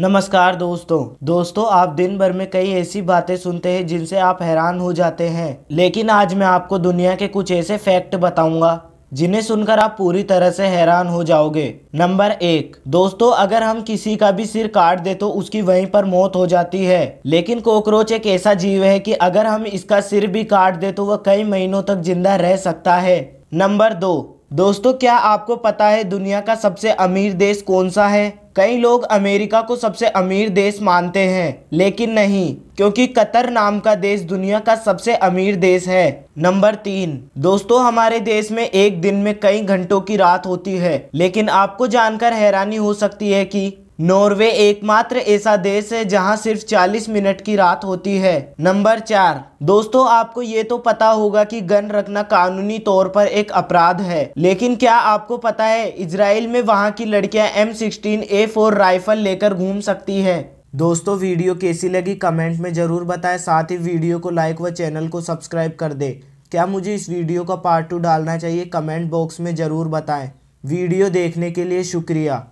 नमस्कार दोस्तों। दोस्तों, आप दिन भर में कई ऐसी बातें सुनते हैं जिनसे आप हैरान हो जाते हैं। लेकिन आज मैं आपको दुनिया के कुछ ऐसे फैक्ट बताऊँगा, जिन्हें सुनकर आप पूरी तरह से हैरान हो जाओगे। नंबर एक, दोस्तों, अगर हम किसी का भी सिर काट दे तो उसकी वहीं पर मौत हो जाती है। लेकिन कॉकरोच एक ऐसा जीव है कि अगर हम इसका सिर भी काट दे तो वह कई महीनों तक ज़िंदा रह सकता है। नंबर दो, दोस्तों, क्या आपको पता है दुनिया का सबसे अमीर देश कौन सा है? कई लोग अमेरिका को सबसे अमीर देश मानते हैं, लेकिन नहीं, क्योंकि कतर नाम का देश दुनिया का सबसे अमीर देश है। नंबर तीन, दोस्तों, हमारे देश में एक दिन में कई घंटों की रात होती है, लेकिन आपको जानकर हैरानी हो सकती है कि नॉर्वे एकमात्र ऐसा देश है जहाँ सिर्फ़ 40 मिनट की रात होती है। नंबर चार। दोस्तों, आपको ये तो पता होगा कि गन रखना कानूनी तौर पर एक अपराध है, लेकिन क्या आपको पता है इसराइल में वहाँ की लड़कियाँ M sixteen A four rifle लेकर घूम सकती है? दोस्तों, वीडियो कैसी लगी कमेंट में ज़रूर बताएँ, साथ ही वीडियो को लाइक व चैनल को सब्सक्राइब कर दे। क्या मुझे इस वीडियो का पार्ट टू डालना चाहिए, कमेंट बॉक्स में ज़रूर बताएँ। वीडियो देखने के लिए शुक्रिया।